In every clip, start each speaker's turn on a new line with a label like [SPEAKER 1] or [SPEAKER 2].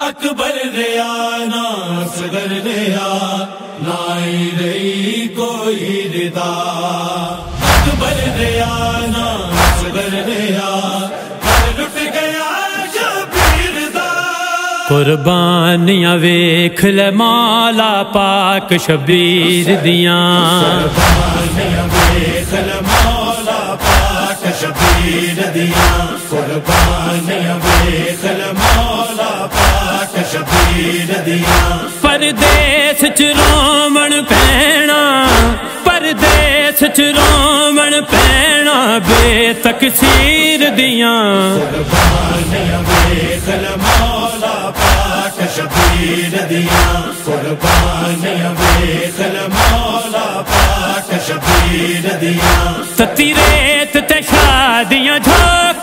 [SPEAKER 1] अकबर रिया ना सगर रिया नाई रही कोई रिदा। अकबर ना सगर रिया लुट गया
[SPEAKER 2] कुर्बानियाँ वेख ले मौला पाक शबीर दियाँ।
[SPEAKER 1] कुर्बानियाँ वेख ले मौला पाक शबीर दिया। कुर्बानियाँ
[SPEAKER 2] परदेस च रोमन पैना परदेस च रोमन पैना बेतकसीर दियाँ
[SPEAKER 1] दियाँ। पाक शबीर दियाँ
[SPEAKER 2] तती रेत ते शादियाँ झोंका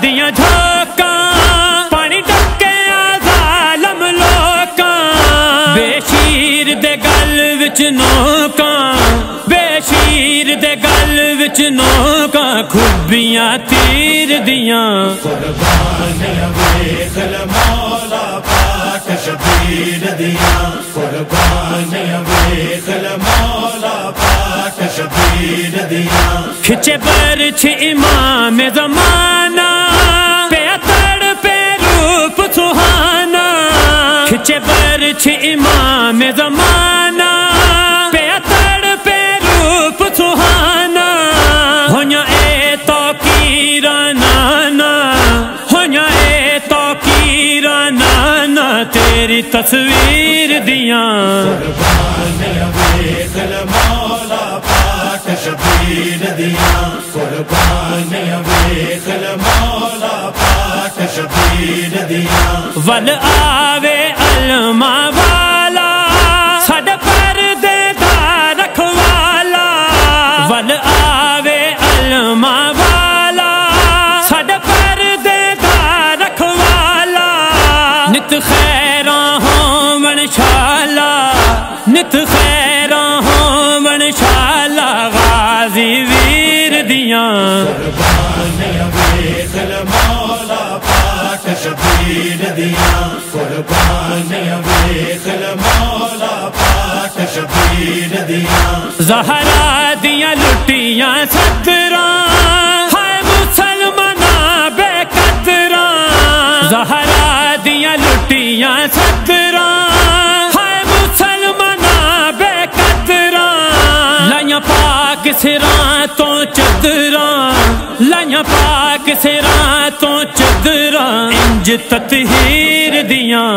[SPEAKER 2] शादियाँ झोंका, पानी डके आजालम लोका। बेशीर दे गल विच नोका, बेशीर दे गल विच नोका, खुबियाँ तीर दियाँ।
[SPEAKER 1] पाक शबीर दियाँ कुर्बानियाँ वेख ले पाक शबीर दियाँ
[SPEAKER 2] खिचे पर छ इमाम जमाना। पर छ इमाम जमाना पे तड़ पे रूप सुहाना। होया ए तो कीरा नाना होया ए तो कीरा नाना, तेरी तस्वीर दियाँ। वल आवे अलमा वाला साडे पर्दे दा रखवाला। वल आवे अलमा वाला साडे पर्दे दा रखवाला। नित खैरा होवन शाला, नित खैरा होवन शाला। गाजी वीर दियाँ। जहरा दिया लुटियाँ सदरा। हाय मुसलमाना बेकदरा। जहरा दिया लुटियाँ सदरा। हाय मुसलमाना बेकदरा। लाइया पाक सिरा तो चदरा। लाइया पाक सिरा तो चदरा। इंज ततहीर दियाँ।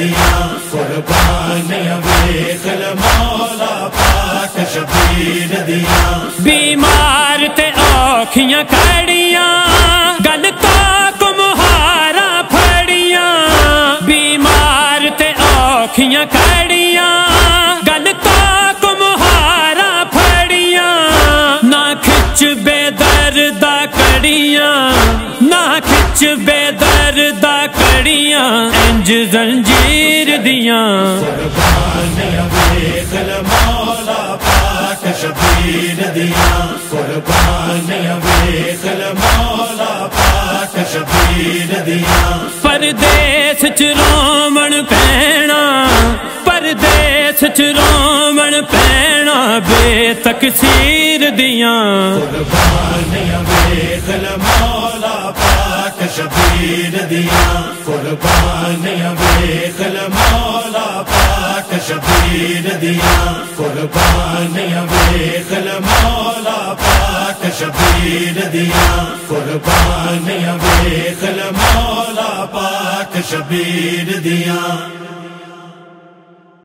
[SPEAKER 1] शबीर दियाँ कुर्बानियाँ वेख ले मौला पाक शबीर दियाँ
[SPEAKER 2] बीमार ते औखियाँ कड़ियाँ गल तो कुम्हारा फड़ियाँ। बीमार ते औखियाँ कड़ियाँ गल तो कुम्हारा फड़ियाँ। ना खिच बेदर्दा कड़ियाँ ना खिच बेदर्दा कड़ियाँ इंज जंजीर दियाँ
[SPEAKER 1] कुर्बानियाँ वेख ले मौला पाक शबीर दियाँ कुर्बानियाँ वेख ले मौला पाक शबीर दियाँ
[SPEAKER 2] परदेस च रोमन पैना परदेस च रोमन पैना बेतकसीर दियाँ
[SPEAKER 1] कुर्बानियाँ मौला पाक शबीर दियाँ। कुर्बानियाँ वेख ले मौला पाक शबीर दियाँ कुर्बानियाँ वेख ले मौला पाक शबीर दियाँ कुर्बानियाँ मौला पाक शबीर दियाँ।